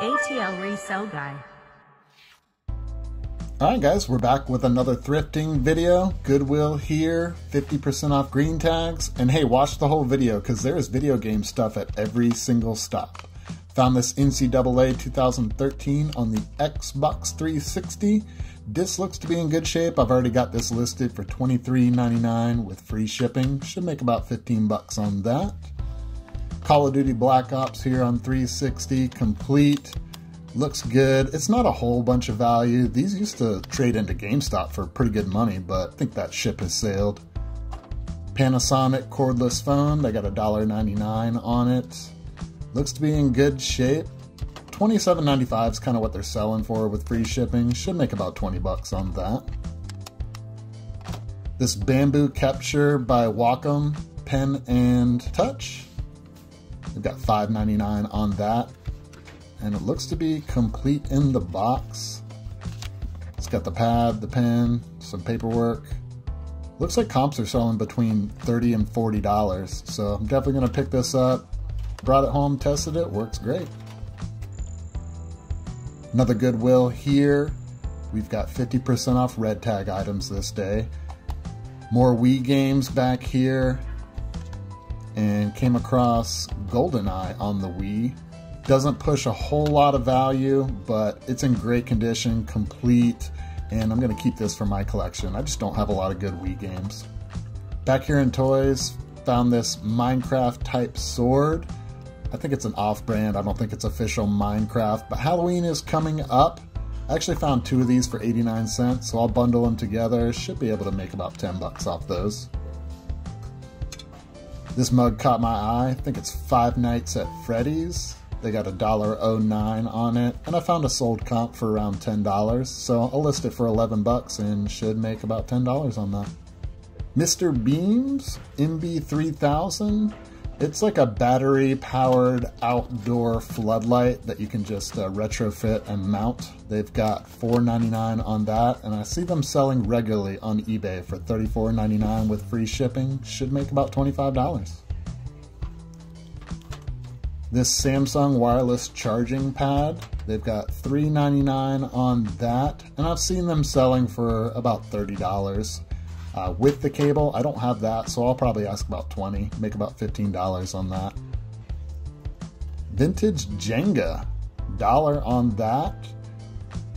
ATL Resell Guy. Alright guys, we're back with another thrifting video. Goodwill here, 50% off green tags. And hey, watch the whole video because there is video game stuff at every single stop. Found this NCAA 2013 on the Xbox 360. This looks to be in good shape. I've already got this listed for $23.99 with free shipping. Should make about 15 bucks on that. Call of Duty Black Ops here on 360, complete. Looks good. It's not a whole bunch of value. These used to trade into GameStop for pretty good money, but I think that ship has sailed. Panasonic cordless phone. They got a $1.99 on it. Looks to be in good shape. $27.95 is kind of what they're selling for with free shipping. Should make about 20 bucks on that. This Bamboo Capture by Wacom pen and touch. We've got $5.99 on that. And it looks to be complete in the box. It's got the pad, the pen, some paperwork. Looks like comps are selling between 30 and $40. So I'm definitely going to pick this up. Brought it home, tested it, works great. Another Goodwill here. We've got 50% off red tag items this day. More Wii games back here and came across GoldenEye on the Wii. Doesn't push a whole lot of value, but it's in great condition, complete, and I'm going to keep this for my collection. I just don't have a lot of good Wii games. Back here in toys, found this Minecraft type sword. I think it's an off-brand. I don't think it's official Minecraft, but Halloween is coming up. I actually found two of these for 89 cents, so I'll bundle them together. Should be able to make about 10 bucks off those. This mug caught my eye. I think it's Five Nights at Freddy's. They got a $1.09 on it, and I found a sold comp for around $10, so I'll list it for 11 bucks and should make about $10 on that. Mr. Beams MB3000. It's like a battery powered outdoor floodlight that you can just uh, retrofit and mount. They've got $4.99 on that, and I see them selling regularly on eBay for $34.99 with free shipping. Should make about $25. This Samsung wireless charging pad, they've got $3.99 on that, and I've seen them selling for about $30. Uh, with the cable, I don't have that, so I'll probably ask about 20, make about $15 on that. Vintage Jenga, dollar on that.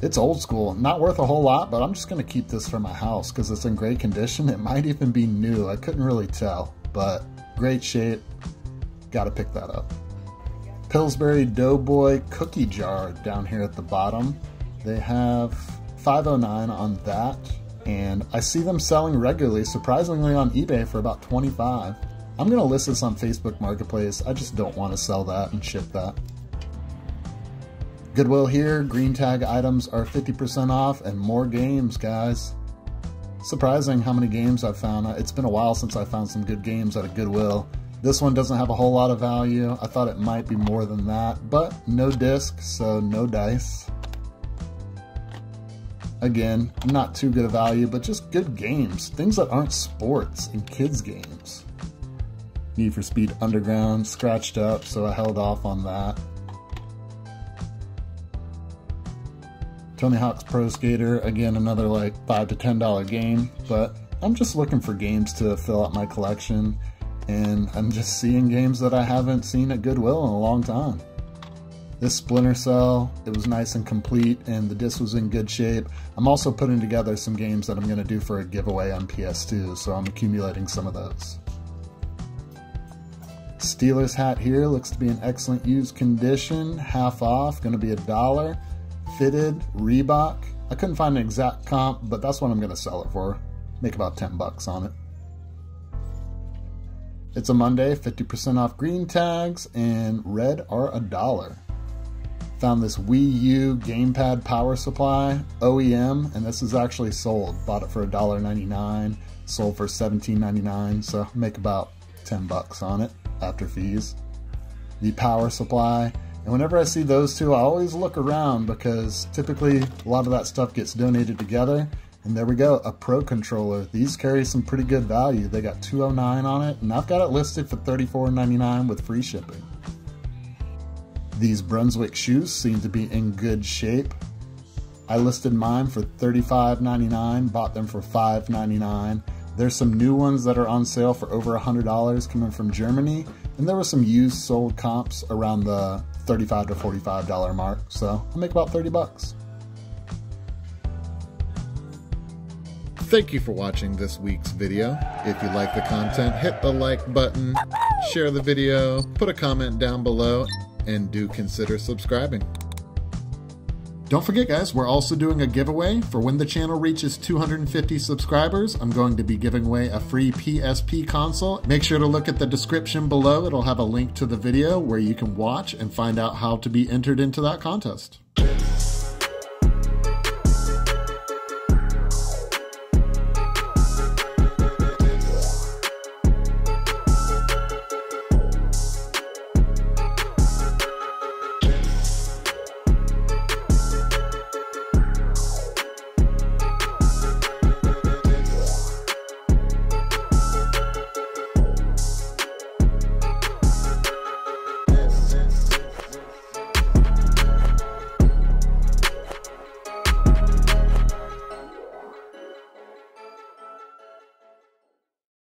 It's old school, not worth a whole lot, but I'm just gonna keep this for my house because it's in great condition. It might even be new, I couldn't really tell, but great shape, gotta pick that up. Pillsbury Doughboy cookie jar down here at the bottom. They have 509 on that and I see them selling regularly, surprisingly on eBay for about 25. I'm gonna list this on Facebook Marketplace. I just don't want to sell that and ship that. Goodwill here, green tag items are 50% off and more games, guys. Surprising how many games I've found. Uh, it's been a while since I found some good games at a Goodwill. This one doesn't have a whole lot of value. I thought it might be more than that, but no disc, so no dice. Again, not too good a value, but just good games. Things that aren't sports and kids games. Need for Speed Underground scratched up, so I held off on that. Tony Hawk's Pro Skater, again, another like 5 to $10 game, but I'm just looking for games to fill out my collection, and I'm just seeing games that I haven't seen at Goodwill in a long time. This Splinter Cell, it was nice and complete and the disc was in good shape. I'm also putting together some games that I'm going to do for a giveaway on PS2, so I'm accumulating some of those. Steelers hat here looks to be in excellent used condition, half off, going to be a dollar. Fitted, Reebok. I couldn't find an exact comp, but that's what I'm going to sell it for. Make about 10 bucks on it. It's a Monday, 50% off green tags, and red are a dollar. Found this Wii U gamepad power supply, OEM, and this is actually sold. Bought it for $1.99, sold for $17.99, so make about 10 bucks on it after fees. The power supply, and whenever I see those two, I always look around because typically a lot of that stuff gets donated together. And there we go, a Pro controller. These carry some pretty good value. They got 209 on it, and I've got it listed for $34.99 with free shipping. These Brunswick shoes seem to be in good shape. I listed mine for $35.99, bought them for $5.99. There's some new ones that are on sale for over $100 coming from Germany, and there were some used sold comps around the 35 to $45 mark, so I'll make about 30 bucks. Thank you for watching this week's video. If you like the content, hit the like button, share the video, put a comment down below, and do consider subscribing. Don't forget, guys, we're also doing a giveaway for when the channel reaches 250 subscribers. I'm going to be giving away a free PSP console. Make sure to look at the description below. It'll have a link to the video where you can watch and find out how to be entered into that contest.